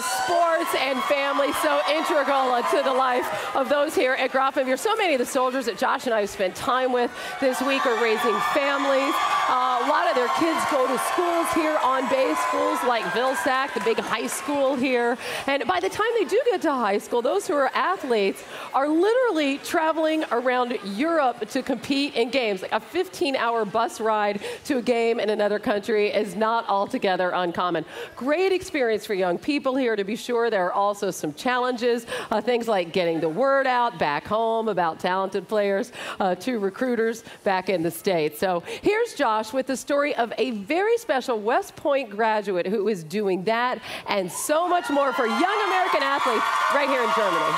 Sports and family so integral to the life of those here at Grothendieck. So many of the soldiers that Josh and I have spent time with this week are raising families. Uh, a lot of their kids go to schools here on base, schools like Vilseck, the big high school here. And by the time they do get to high school, those who are athletes are literally traveling around Europe to compete in games. Like a 15 hour bus ride to a game in another country is not altogether uncommon. Great experience for young people here, to be sure. There are also some challenges, uh, things like getting the word out back home about talented players uh, to recruiters back in the States. So here's Josh with the story of a very special West Point graduate who is doing that and so much more for young American athletes right here in Germany.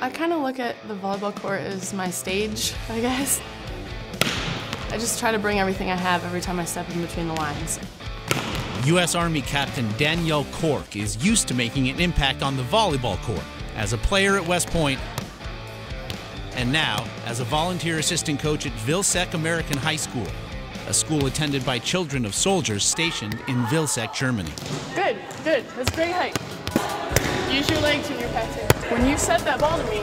I kind of look at the volleyball court as my stage, I guess. I just try to bring everything I have every time I step in between the lines. U.S. Army Captain Danielle Cork is used to making an impact on the volleyball court as a player at West Point and now as a volunteer assistant coach at Vilseck American High School, a school attended by children of soldiers stationed in Vilseck, Germany. Good, good. That's great height. Use your legs when you're passing. When you set that ball to me,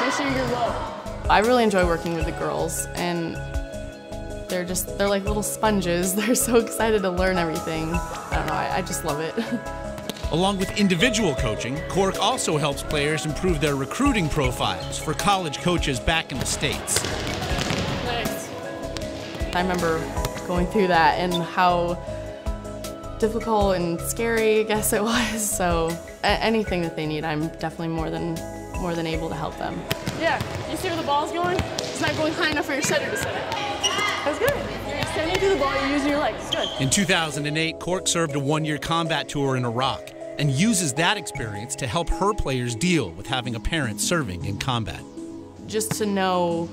make sure you're low. I really enjoy working with the girls, and they're just, they're like little sponges. They're so excited to learn everything. I don't know, I, I just love it. Along with individual coaching, Cork also helps players improve their recruiting profiles for college coaches back in the States. Nice. I remember going through that and how difficult and scary, I guess it was. So anything that they need, I'm definitely more than more than able to help them. Yeah, you see where the ball's going? It's not going high enough for your setter to set it. That's good. You're extending through the ball, you're using your legs. Good. In 2008, Cork served a one-year combat tour in Iraq and uses that experience to help her players deal with having a parent serving in combat. Just to know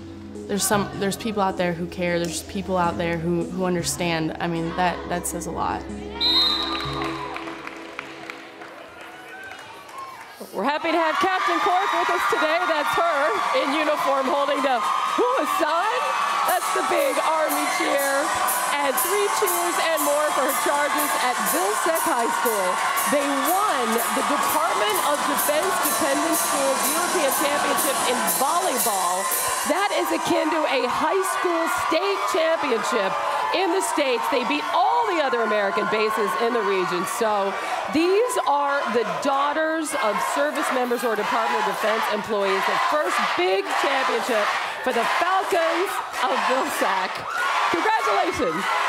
there's some there's people out there who care, there's people out there who, who understand. I mean that that says a lot. We're happy to have Captain Cork with us today. That's her in uniform holding the Hooah sign. That's the big Army cheer and three cheers and more for her charges at Vilseck High School. They won the Department of Defense Dependent Schools European Championship in volleyball. That is akin to a high school state championship in the States. They beat all the other American bases in the region. So these are the daughters of service members or Department of Defense employees. The first big championship for the Falcons of Vilseck. Congratulations.